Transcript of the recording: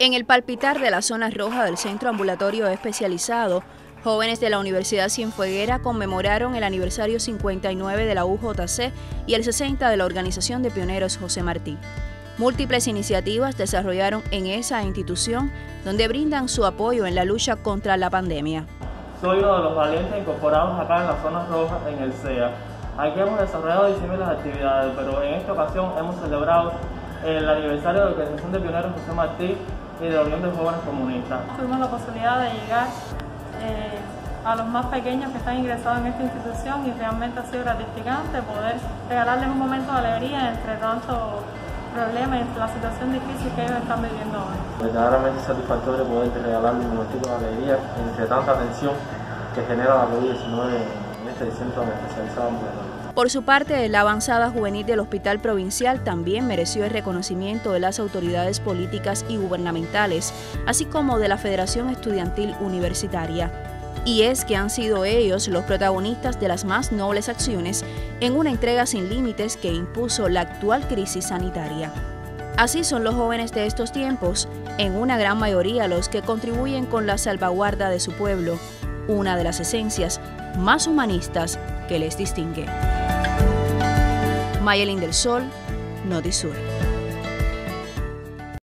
En el palpitar de la zona roja del centro ambulatorio especializado, jóvenes de la Universidad Cienfueguera conmemoraron el aniversario 59 de la UJC y el 60 de la Organización de Pioneros José Martí. Múltiples iniciativas desarrollaron en esa institución donde brindan su apoyo en la lucha contra la pandemia. Soy uno de los valientes incorporados acá en la zona roja en el CEA. Aquí hemos desarrollado distintas actividades, pero en esta ocasión hemos celebrado el aniversario de la Organización de Pioneros José Martí y de Unión de Jóvenes Comunistas. Tuvimos la posibilidad de llegar eh, a los más pequeños que están ingresados en esta institución y realmente ha sido gratificante poder regalarles un momento de alegría entre tanto problema y entre la situación difícil que ellos están viviendo hoy. Verdaderamente satisfactorio poder regalarles un momento de alegría entre tanta tensión que genera la COVID-19 este por su parte, la avanzada juvenil del Hospital Provincial también mereció el reconocimiento de las autoridades políticas y gubernamentales, así como de la Federación Estudiantil Universitaria. Y es que han sido ellos los protagonistas de las más nobles acciones en una entrega sin límites que impuso la actual crisis sanitaria. Así son los jóvenes de estos tiempos, en una gran mayoría los que contribuyen con la salvaguarda de su pueblo, una de las esencias más humanistas que les distingue. Mayelin del Sol, Notisur.